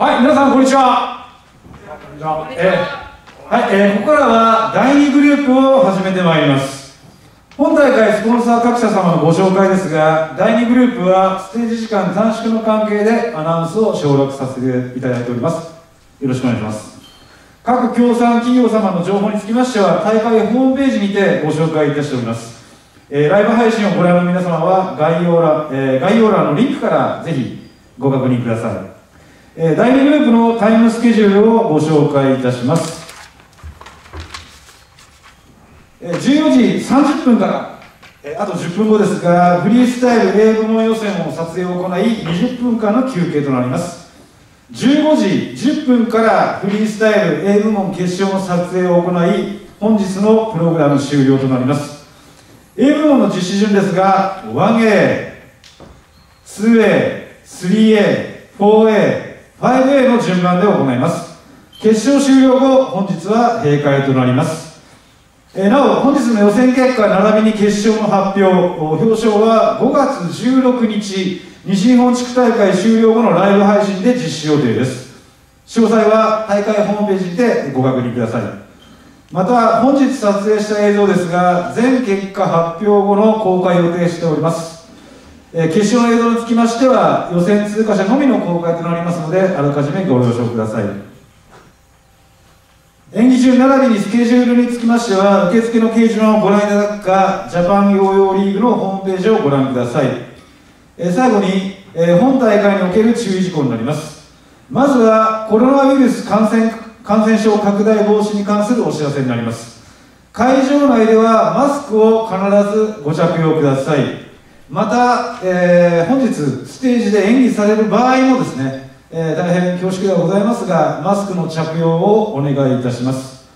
はい、皆さんこんにちは。こんにちは。えーはい、えーここからは第2グループを始めてまいります。本大会スポンサー各社様のご紹介ですが、第2グループはステージ時間短縮の関係でアナウンスを省略させていただいております。よろしくお願いします。各協賛企業様の情報につきましては、大会ホームページにてご紹介いたしております。えーライブ配信をご覧の皆様は概要欄、えー概要欄のリンクからぜひご確認ください。えー第2グループのタイムスケジュールをご紹介いたします。えー14時30分から、えーあと10分後ですが、フリースタイル A 部門予選を撮影を行い、20分間の休憩となります。15時10分からフリースタイル A 部門決勝の撮影を行い、本日のプログラム終了となります。A 部門の実施順ですが、1A、2A、3A、4A、5A の順番で行います。決勝終了後、本日は閉会となります。えなお、本日の予選結果並びに決勝の発表、表彰は5月16日、西日本地区大会終了後のライブ配信で実施予定です。詳細は大会ホームページでご確認ください。また、本日撮影した映像ですが、全結果発表後の公開予定しております。えー決勝の映像につきましては、予選通過者のみの公開となりますので、あらかじめご了承ください。演技中並びにスケジュールにつきましては、受付の掲示板をご覧いただくか、ジャパンヨーヨーリーグのホームページをご覧ください。えー最後に、えー本大会における注意事項になります。まずは、コロナウイルス感染感染症拡大防止に関するお知らせになります。会場内ではマスクを必ずご着用ください。また、えー本日ステージで演技される場合もですね、えー大変恐縮ではございますが、マスクの着用をお願いいたします。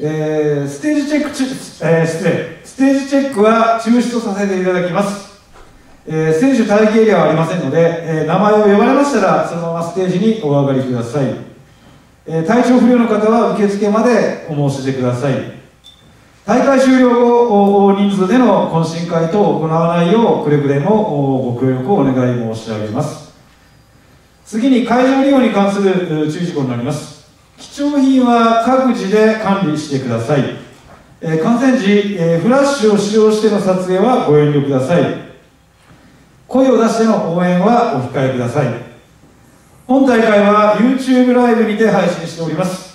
えーステージチェックち、えー失礼、ステージチェックは中止とさせていただきます。えー選手待機エリアはありませんので、えー名前を呼ばれましたら、そのままステージにお上がりください。えー体調不良の方は受付までお申し出ください。大会終了後、大人数での懇親会等を行わないよう、くれぐれもご協力をお願い申し上げます。次に会場利用に関する注意事項になります。貴重品は各自で管理してください。えー観戦時、えーフラッシュを使用しての撮影はご遠慮ください。声を出しての応援はお控えください。本大会は YouTube ライブにて配信しております。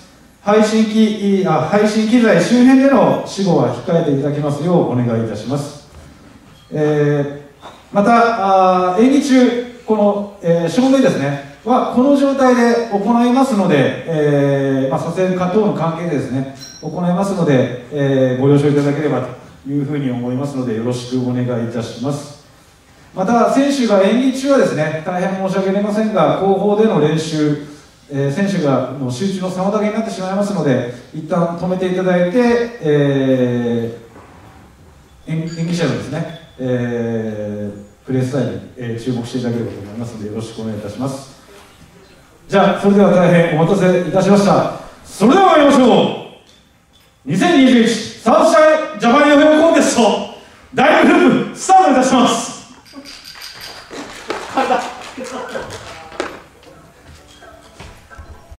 配信機あ配信機材周辺での死後は控えていただきますようお願いいたします。えーまたあ演技中、この、えー照明ですね、はこの状態で行いますので、えーまあ、撮影等の関係でですね、行いますので、えーご了承いただければというふうに思いますので、よろしくお願いいたします。また、選手が演技中はですね、大変申し訳ありませんが、後方での練習、えー選手がの集中の妨げになってしまいますので、一旦止めていただいて、えー演技者のですね、えープレースタイルに、えー注目していただければと思いますので、よろしくお願いいたします。じゃあ、それでは大変お待たせいたしました。それでは参りましょう。2021サウスシャイジャパン予選コンテスト第2グループ